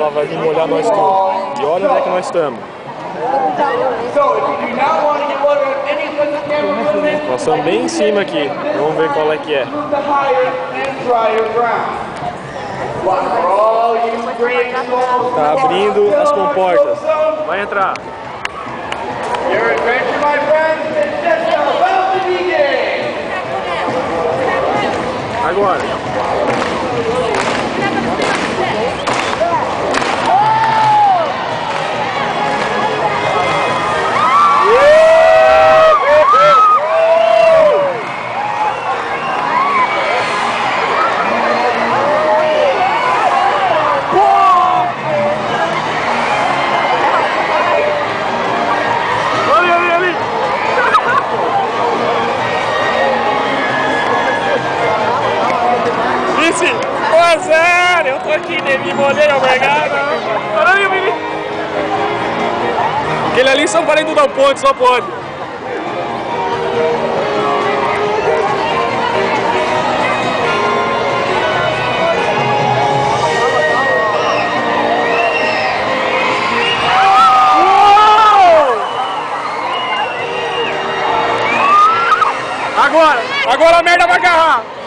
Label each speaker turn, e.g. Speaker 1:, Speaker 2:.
Speaker 1: ela vai vir molhar nós tudo. E olha onde é que nós estamos. Nós estamos bem em cima aqui. Vamos ver qual é que é. Tá abrindo as comportas. Vai entrar.
Speaker 2: Your adventure, my friends, is just about to begin.
Speaker 1: Agora. A 0, eu tô aqui, né? me molhei, obrigado. Ali, menino. Aquele ali são parentes do Ponte, só pode. Agora, agora a merda vai agarrar.